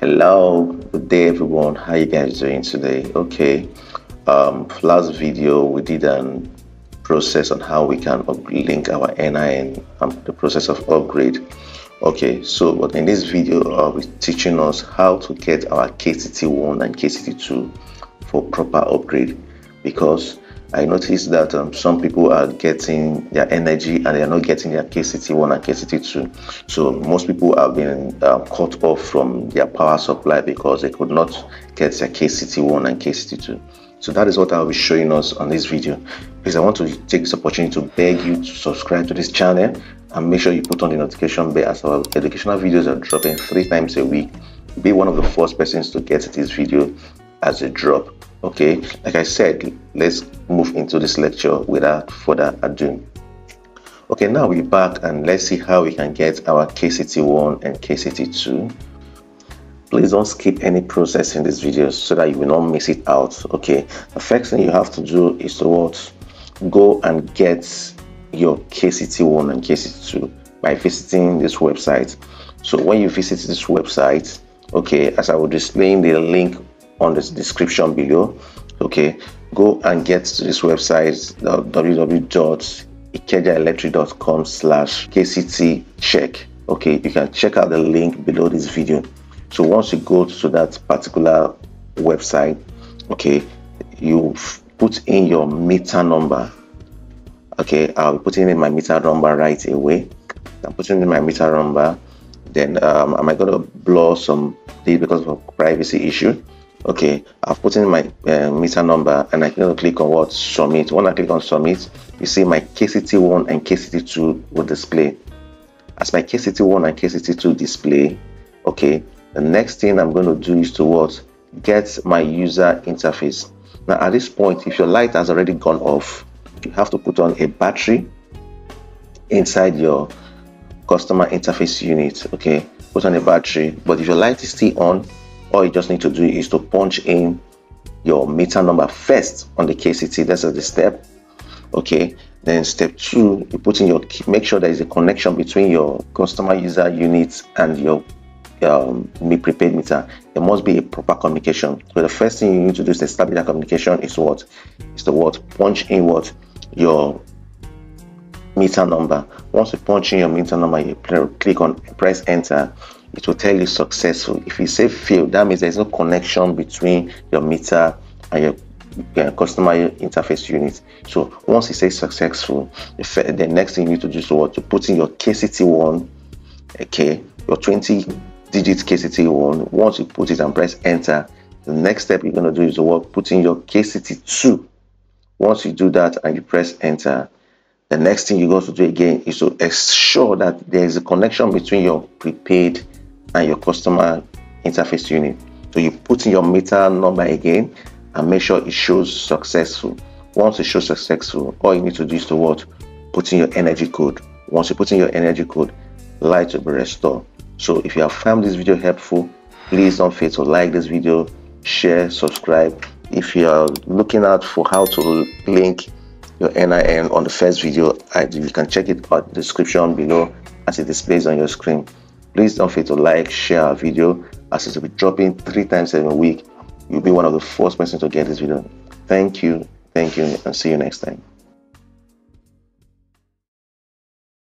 hello good day everyone. How you guys doing today? Okay um last video we did an process on how we can link our nin um, the process of upgrade. Okay so but in this video i'll be teaching us how to get our kct1 and kct2 for proper upgrade because I noticed that um, some people are getting their energy and they are not getting their KCT1 and KCT2. So most people have been um, cut off from their power supply because they could not get their KCT1 and KCT2. So that is what I'll be showing us on this video. Please, I want to take this opportunity to beg you to subscribe to this channel and make sure you put on the notification bell as our educational videos are dropping three times a week. Be one of the first persons to get this video as a drop okay like i said let's move into this lecture without further ado. Okay now we're back and let's see how we can get our kct1 and kct2 please don't skip any process in this video so that you will not miss it out okay? The first thing you have to do is to what? Go and get your kct1 and kct2 by visiting this website. So when you visit this website okay as i will display the link on the description below okay? Go and get to this website www.ikejaelectric.com slash kct check okay? You can check out the link below this video. So once you go to that particular website okay you put in your meter number okay? I'll be putting in my meter number right away. I'm putting in my meter number then um, am i to blur some things because of privacy issue okay i've put in my uh, meter number and i can click on what submit. When i click on submit you see my kct1 and kct2 will display. As my kct1 and kct2 display okay the next thing i'm going to do is to what? Get my user interface. Now at this point if your light has already gone off you have to put on a battery inside your customer interface unit okay? Put on a battery but if your light is still on all you just need to do is to punch in your meter number first on the KCT. That's the step. Okay. Then step two, you put in your make sure there is a connection between your customer user unit and your um, prepaid meter. There must be a proper communication. So the first thing you need to do is to establish that communication is what is the what punch in what your meter number. Once you punch in your meter number, you click on press enter it will tell you successful. If you say failed, that means there's no connection between your meter and your uh, customer interface unit. So once it says successful, the next thing you need to do is what to put in your KCT1, okay, your 20 digit KCT1. Once you put it and press enter, the next step you're going to do is to what put in your KCT2. Once you do that and you press enter, the next thing you're going to do again is to ensure that there is a connection between your prepaid and your customer interface unit. So you put in your meter number again and make sure it shows successful. Once it shows successful, all you need to do is to what? Put in your energy code. Once you put in your energy code, light will be restored. So if you have found this video helpful, please don't forget to like this video, share, subscribe. If you are looking out for how to link your NIN on the first video, you can check it out the description below as it displays on your screen. Please don't forget to like, share our video as it will be dropping three times every week. You'll be one of the first persons to get this video. Thank you, thank you, and see you next time.